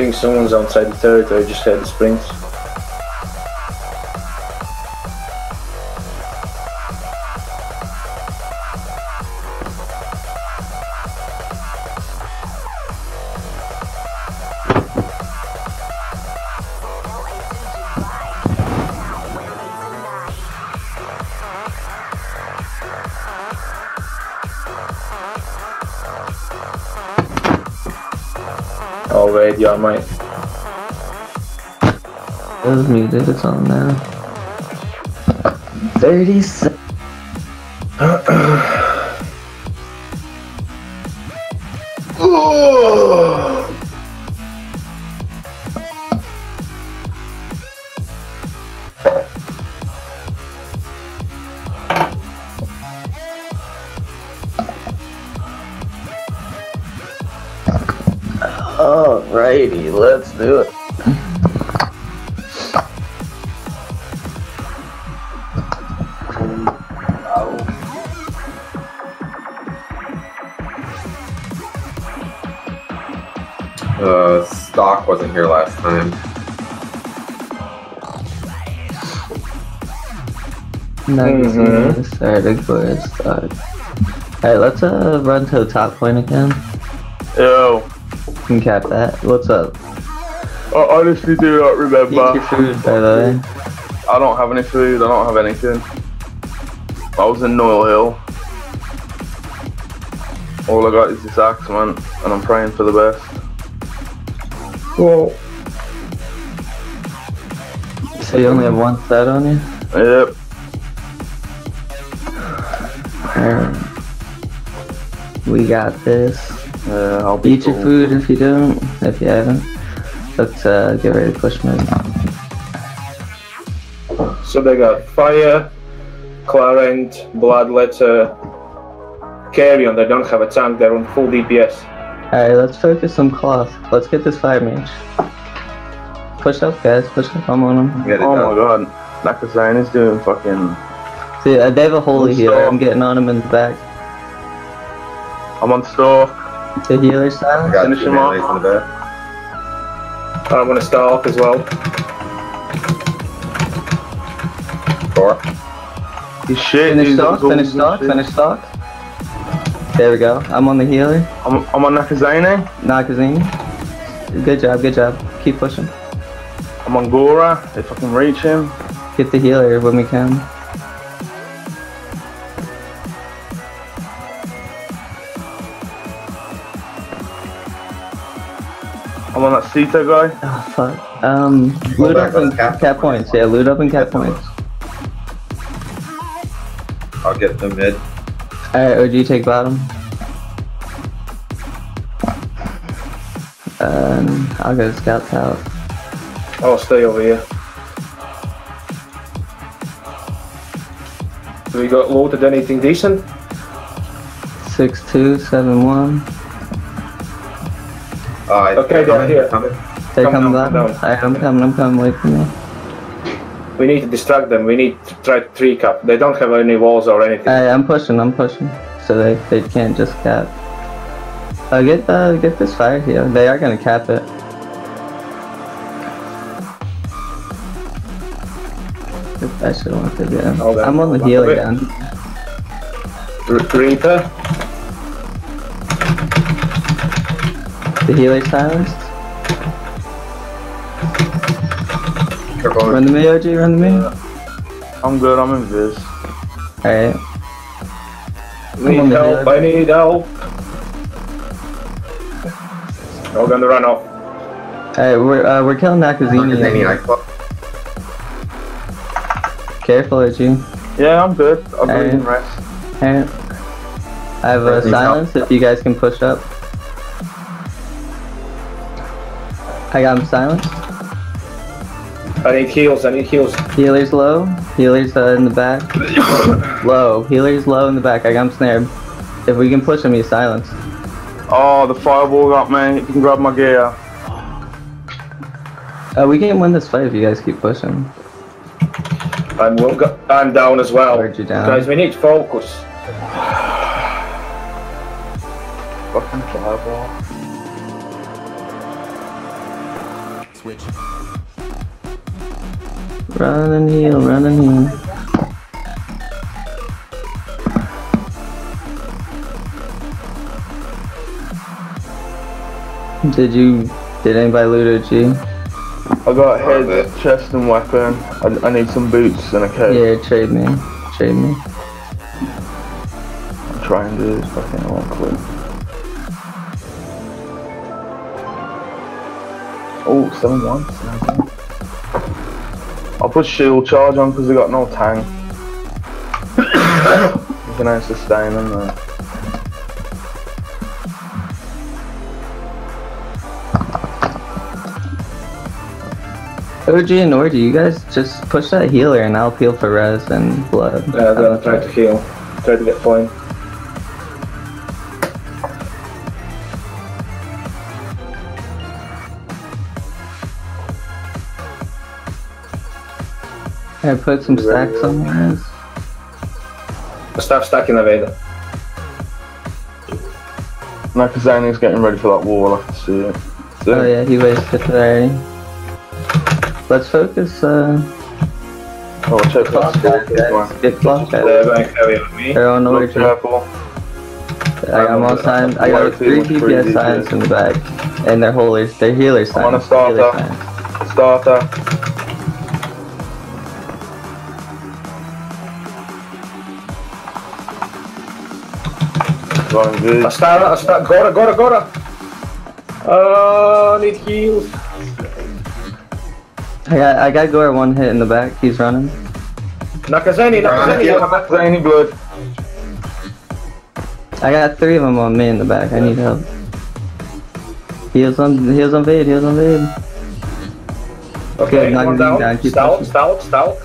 think someone's outside the territory, just heard the sprints. Oh, radio, mate. It was muted, it's on now. 37. Alrighty, let's do it. Uh, stock wasn't here last time. Magazine started for start. Alright, let's uh run to the top point again. Yo, Can cap that. What's up? I honestly do not Eat remember. your food, by the way. I don't have any food, I don't have anything. I was in Noel Hill. All I got is this axe, man, and I'm praying for the best. Well, So you only have one set on you? yep. Alright. We got this. Yeah, I'll Eat your food if you don't, if you haven't. Let's uh, get ready to push mid. So they got Fire, Clarent, Bloodletter, Carrion. They don't have a tank, they're on full DPS. Alright, let's focus on cloth. Let's get this fire mage. Push up, guys. Push up. I'm on him. Get it Oh my done. god, Nakazane is doing fucking. See, uh, they have a holy Let's healer. go. I'm getting on him in the back. I'm on stalk. The healer I silence. got Finish him off. in the back. I'm gonna stalk as well. Four. He's shit. Finish he's stock. Finish zooms stock. Finish stock. There we go. I'm on the healer. I'm, I'm on Nakazane. Nakazini. Good job. Good job. Keep pushing. I'm on Gora. If I can reach him. Get the healer when we can. I'm on that Sita guy. Oh fuck. Um, Go loot up and let's cap cap points. Yeah, loot up and cap points. I'll get the mid. Alright, OG take bottom. Um, I'll go scout out. I'll stay over here. We got loaded anything decent? Six two seven one. Uh, Okay, they're here. Coming. They Come come down, bottom. come down. I'm coming. I'm coming. Wait for me. We need to distract them. We need to try to three cap. They don't have any walls or anything. Alright, I'm pushing. I'm pushing. So they they can't just cap. Uh, get uh get this fire here. They are gonna cap it. I should have went to the Hold on, I'm on the hold on, healer down. Reaper. The healer silenced. Run the me, OG. Run the me. I'm good. I'm in Viz. Alright. Need help. I need help. We're gonna run off. Alright, we're uh, we're killing Nakazini. Any nice. Careful, OG. Yeah, I'm good. I'm Hey. good in rest. Alright. I have a Please silence if you guys can push up. I got him silenced. I need heals. I need heals. Healer's low. Healer's uh, in the back. low. Healer's low in the back. I got him snared. If we can push him, he's silenced. Oh, the fireball got me. You can grab my gear. Uh, we can win this fight if you guys keep pushing. I'm, will go- I'm down as well. You down? Guys, we need focus. Fucking fireball. Switch. Run and heal, run and heal. Did you, did anybody loot at you? I got head, chest, and weapon. I, I need some boots and a cape. Yeah, trade me. Trade me. I'm trying to do this, but I Oh, 7 1. I'll put shield charge on because they got no tank. you can only sustain them though. OG and Orgy, you guys just push that healer and I'll peel for res and blood. Yeah, then I'm trying to try to heal. Try to get point. I put some stacks on res. Stop stacking the Vader. Nakazani's getting ready for that wall, I can see it. See? Oh yeah, he wasted it already. Let's focus, uh, Oh, check that clock skill. guys, guys. Get clock They're guys. on me. They're on Look order. careful. I got more silence. I got three DPS silence in the back. And they're healers. They're healer I'm on a starter. Starter. Going good. Astara, Astara, Gora, Gora, Gora! Oh, uh, need heals. I got I got Gore one hit in the back. He's running. Nakazeni, Nakazeni, Yeah. Nakazani blood. I got three of them on me in the back. I need help. Heals on heals on Vade. Heals on Vade. Okay, Good, knock one down. down, keep Stout, pushing. stout, stout.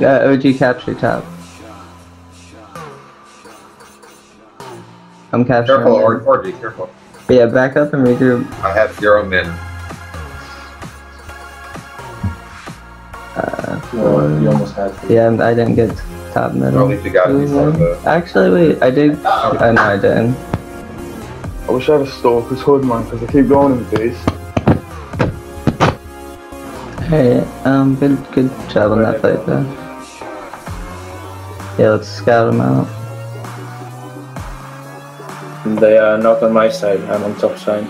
Yeah, OG capture top. I'm capturing. Careful, them. or, orgy, careful. Yeah, back up and regroup. I have zero men. Uh, Oh, you almost had to. yeah, I didn't get top middle. Well, at least you got at least one the. Actually, wait, I did. Oh, no, I didn't. I wish I had a stalker's hood, man, because I keep going in the base. Alright, um, good, good job on that fight, though. Yeah, let's scout them out. They are not on my side, I'm on top side.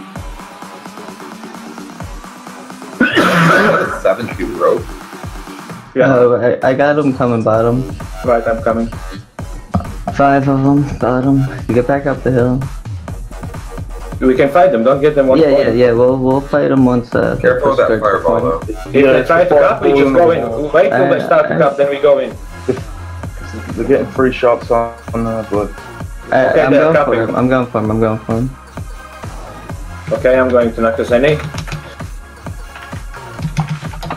Seven shoot rope. Yeah, Oh, I, I got them coming bottom. right, I'm coming. Five of them, bottom. You get back up the hill. We can fight them, don't get them one Yeah, point. yeah, yeah. We'll we'll fight them once. Uh, Careful with that fireball though. If Yeah, they try to it's cup, we just go in. Wait till they start to I- cup, then we go in. They're getting free shots on, on uh, blood. I, Okay, I'm they're going for cupping. him. I'm going for him. I'm going for him. Okay, I'm going to Nakazeni.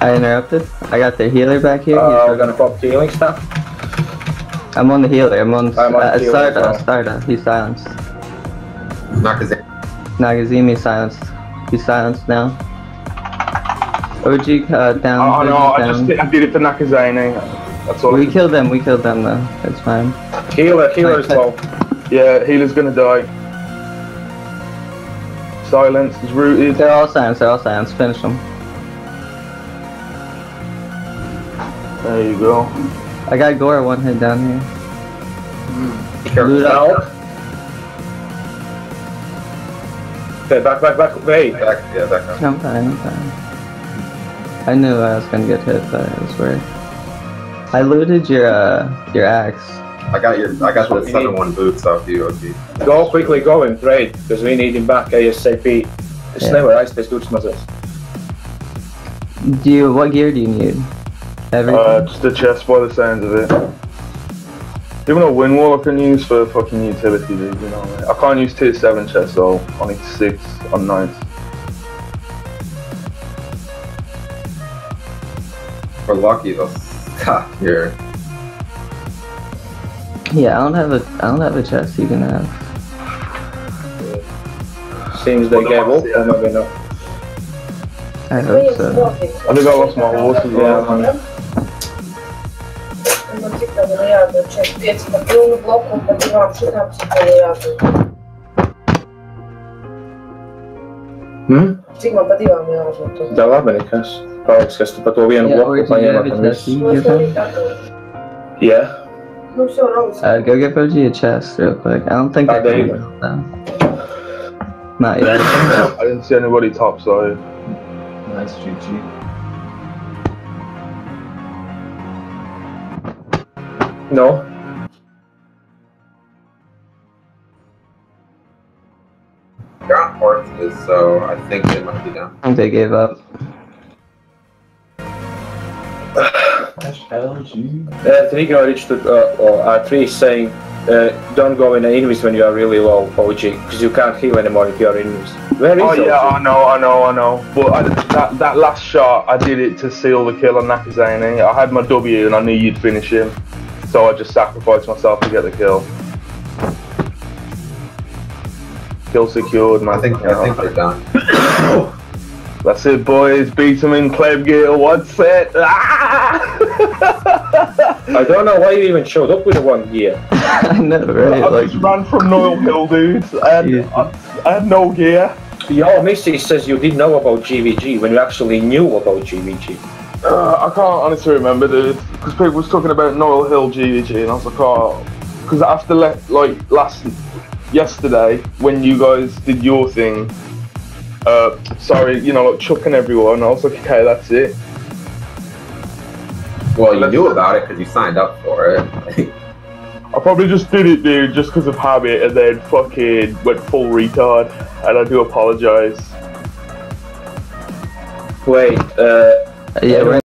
I interrupted. I got the healer back here. Uh, He's- we're gonna pop the healing stuff. I'm on the healer. I'm on, I'm on uh, healer as Starda. well. Starda. He's silenced. Nakazani. Nagazimi silenced. He's silenced now. OG uh, down. Oh no, I down. just I did it for Nakazani. That's all. We killed them. We killed them though. That's fine. Healer, healer is Okay. low. Yeah, healer's gonna die. Silence is rooted. They're all silenced. They're all silenced. Finish them. There you go. I got Gore one hit down here. Careful. Loot up. Okay, back, back, back. Wait. Back, yeah, back up. I'm fine. I'm fine. I knew I was gonna get hit, but it was weird. I looted your uh your axe. I got your, I got the you seven need? one boots off you, OG. Go quickly, go and trade, because we need him back ASAP. It's Yeah. never ice, this dude's muscles. Do you? What gear do you need? Everything. Uh, just the chest by the sounds of it. Even a wind wall I can use for fucking utility, dude, you know. what I mean? I can't use tier 7 chests though. I need 6 on 9. We're lucky though. Ha, here. yeah, I don't have a I don't have a chest you can have. Seems they Well, gave up, yeah. or maybe not. I hope so. I think I lost my horse as well Yeah, man. Ček, pieci pa pilnu bloku, pa divām šitām cik man ir jābūt. Hmm? Cik man pa divām jābūt? Tā labi nekas. Paliks, kas tu pa to vienu Yeah, bloku where'd you paņēma get un it, viss. Jesse? Nu, es Give tev him- rīt atdošu. Yeah. Nu, все, nav Uh, go get Boji a chest real quick. I don't think Ah, I there you can. though. Not yet. I didn't see anybody top side. Nice GG. No? They're on horses, so I think they might be down. I think they gave up. LG. Uh, Trigo reached to, uh, or R3 is saying, uh, don't go in an invis when you are really low, OG, because you can't heal anymore if you are invis. Where is Oh yeah, OG? I know, I know, I know. But I, that that last shot, I did it to seal the kill on Nakazane. I had my W and I knew you'd finish him, so I just sacrificed myself to get the kill. Kill secured, man. I think You know. I think they're done. That's it, boys. Beat him in Pleb Gear. One set. Ah! I don't know why you even showed up with the one gear. I know, right? I Like, just ran from Noel Hill, dudes. I had, Yeah. I, I had no gear. Your Missy says you didn't know about GVG when you actually knew about GVG. Uh, I can't honestly remember, dude, because people was talking about Noel Hill GVG, and I was like, oh, because after le- like last yesterday when you guys did your thing, uh, sorry, you know, like chucking everyone, I was like, okay, that's it. Well, you knew about it because you signed up for it. I probably just did it, dude, just because of habit, and then fucking went full retard, and I do apologize. Wait, uh, yeah,